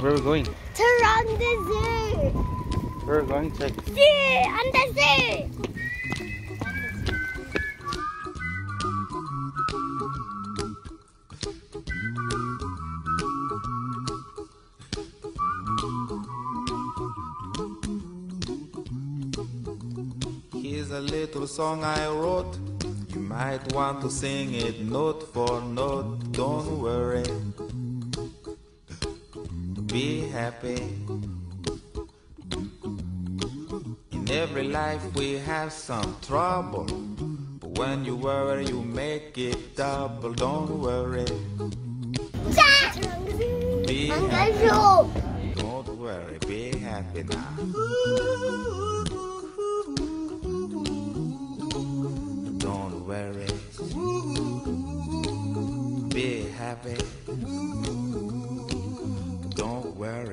Where are we going? To run the zoo. We're going to Zoo and the zoo. Here's a little song I wrote. You might want to sing it note for note. Don't worry. Be happy. In every life we have some trouble. But when you worry, you make it double. Don't worry. Be happy. Don't worry. Be happy now.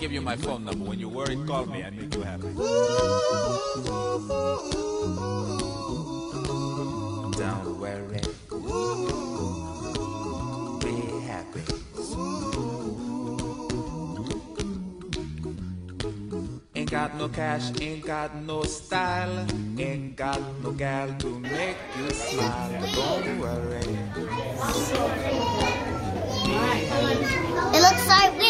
I give you my phone number. When you're worried, call me. I make you happy. Don't worry. Be happy. Ain't got no cash, ain't got no style, ain't got no gal to make you smile. Don't worry. It looks so weird.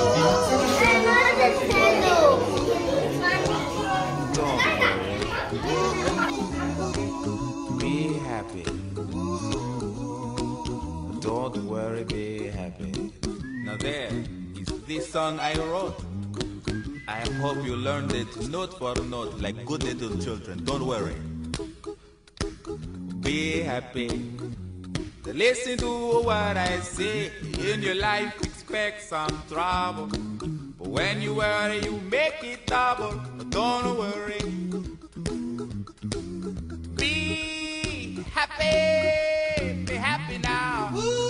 Worry, be happy. Now there is this song I wrote. I hope you learned it note for note like good little children. Don't worry. Be happy. Listen to what I say. In your life, expect some trouble. But when you worry, you make it double. But don't worry. Be happy. Be happy now.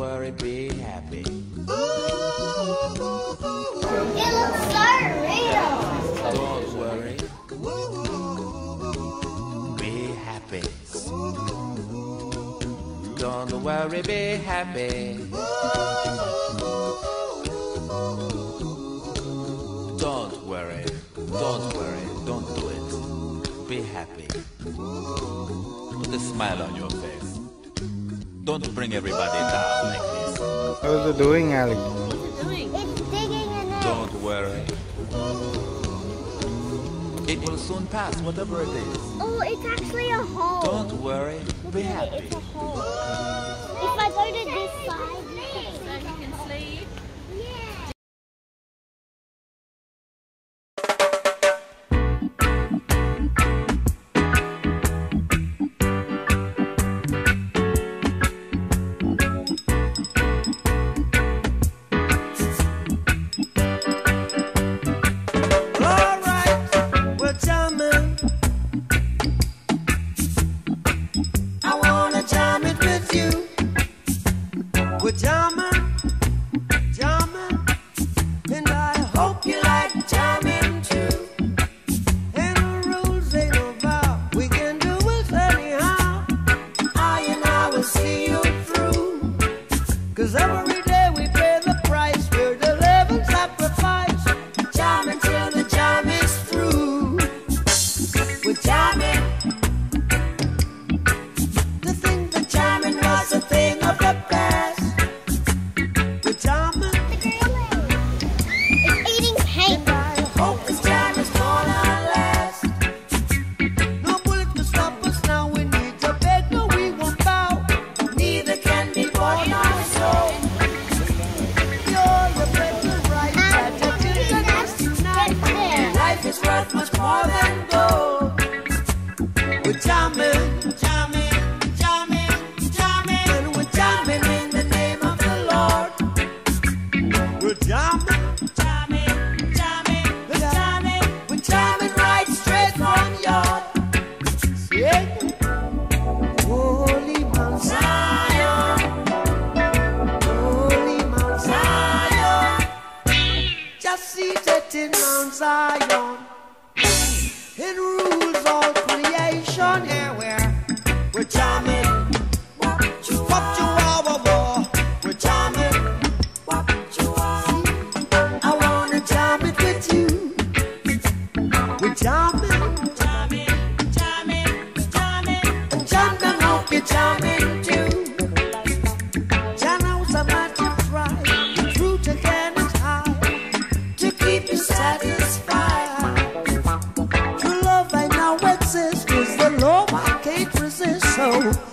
Worry, be happy. It looks so real. Don't worry. Be happy. Don't worry, be happy. Don't worry. Don't worry. Don't do it. Be happy. Put a smile on your face. Don't bring everybody down like this. How's it doing, Alex? It's digging in it. Don't worry. It will soon pass, whatever it is. Oh, it's actually a hole. Don't worry. Look Be at it, happy. It's a hole. The To think that jamming was a thing. seated in Mount Zion and rules all creation. Yeah, we're, we're jamming. know.